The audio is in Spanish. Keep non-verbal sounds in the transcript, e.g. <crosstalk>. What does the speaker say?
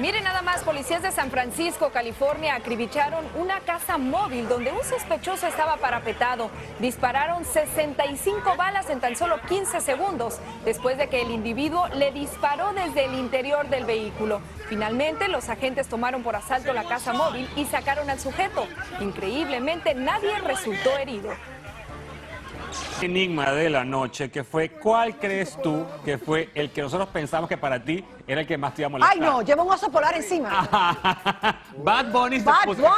Miren nada más, policías de San Francisco, California, acribicharon una casa móvil donde un sospechoso estaba parapetado. Dispararon 65 balas en tan solo 15 segundos, después de que el individuo le disparó desde el interior del vehículo. Finalmente, los agentes tomaron por asalto la casa móvil y sacaron al sujeto. Increíblemente, nadie resultó herido. Enigma de la noche, que fue, ¿cuál crees tú que fue el que nosotros pensamos que para ti era el que más te iba a molestar? Ay, no, lleva un oso polar encima. <laughs> Bad Bunny se Bad puso- Bunny.